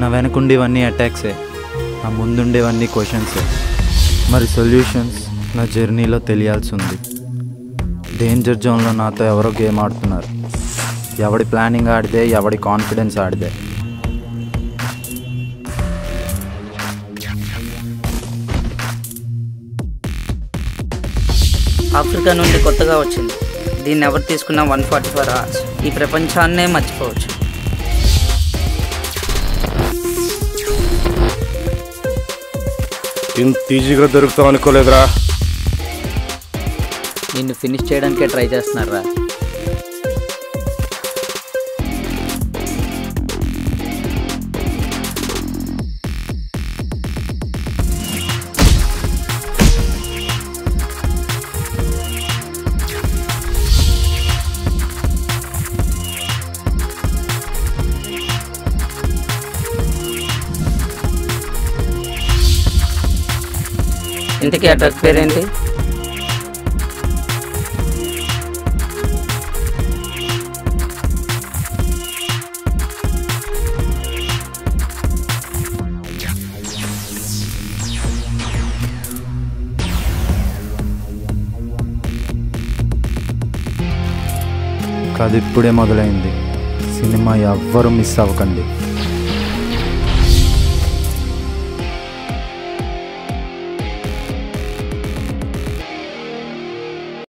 నా వెనకుండేవన్నీ అటాక్సే నా ముందుండేవన్నీ క్వశ్చన్సే మరి సొల్యూషన్స్ నా జర్నీలో తెలియాల్సి ఉంది డేంజర్ జోన్లో నాతో ఎవరో గేమ్ ఆడుతున్నారు. ఎవడి ప్లానింగ్ ఆడితే ఎవడి కాన్ఫిడెన్స్ ఆడితే. ఆఫ్రికా నుండి కొత్తగా వచ్చింది. దీన్ని ఎవరు తీసుకున్న వన్ ఫార్టీ ఫోర్ అవర్స్ ఈ ప్రపంచాన్నే మర్చిపోవచ్చు. ఇంత ఈజీగా దొరుకుతాం అనుకోలేదురా. నిన్ను ఫినిష్ చేయడానికే ట్రై చేస్తున్నారా ఇంతకీ అడ్రస్ పేరేంటి? కథ ఇప్పుడే మొదలైంది. సినిమా ఎవ్వరూ మిస్ అవ్వకండి.